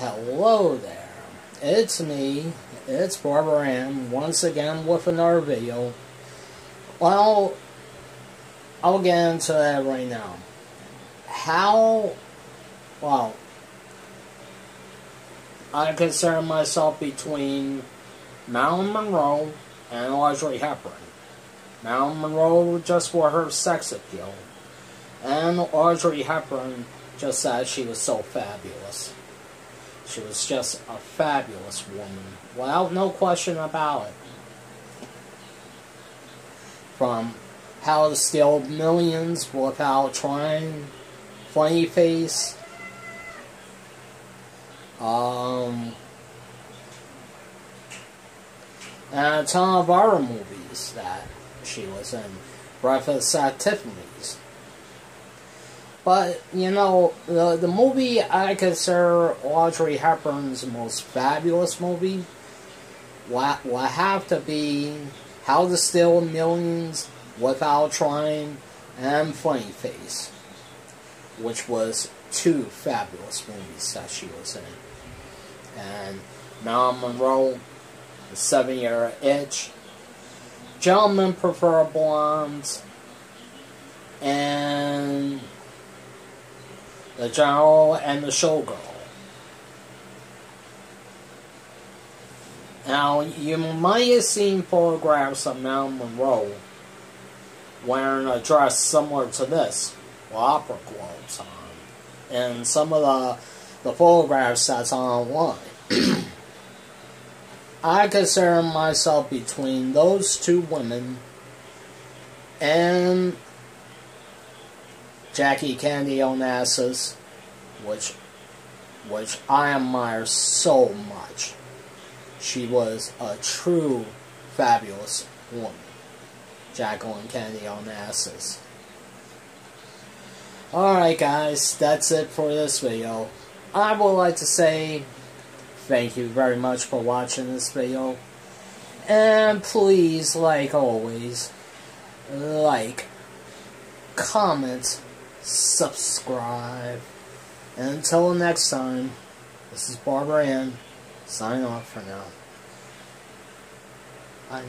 hello there. It's me, it's Barbara Ann, once again with another video. Well, I'll get into that right now. How, well, I consider myself between Marilyn Monroe and Audrey Hepburn. Marilyn Monroe just for her sex appeal, and Audrey Hepburn just as she was so fabulous. She was just a fabulous woman. Well, no question about it. From How to Steal Millions Without Trying, Funny Face, um, and a ton of other movies that she was in. Breakfast at Tiffany's. But, you know, the, the movie I consider Audrey Hepburn's most fabulous movie will, will have to be How to Steal Millions Without Trying and Funny Face, which was two fabulous movies that she was in. And Marilyn Monroe, The Seven Year Itch, Gentlemen Prefer Blondes, the General and the Showgirl. Now, you might have seen photographs of Marilyn Monroe wearing a dress similar to this, with opera gloves on, and some of the, the photographs that's online. I consider myself between those two women and Jackie Kennedy Onassis, which which I admire so much. She was a true fabulous woman. Jacqueline Kennedy Onassis. Alright guys, that's it for this video. I would like to say thank you very much for watching this video. And please, like always, like, comment, subscribe. And until next time, this is Barbara Ann, signing off for now. I know.